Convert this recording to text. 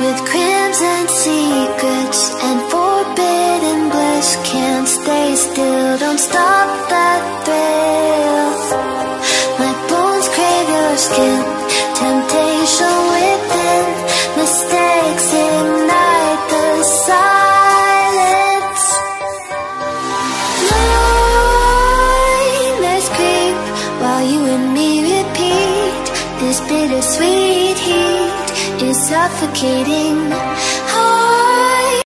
With crimson secrets and forbidden bliss. Can't stay still, don't stop that thrill. My bones crave your skin, temptation within Mistakes ignite the silence. Nightmares creep while you in suffocating.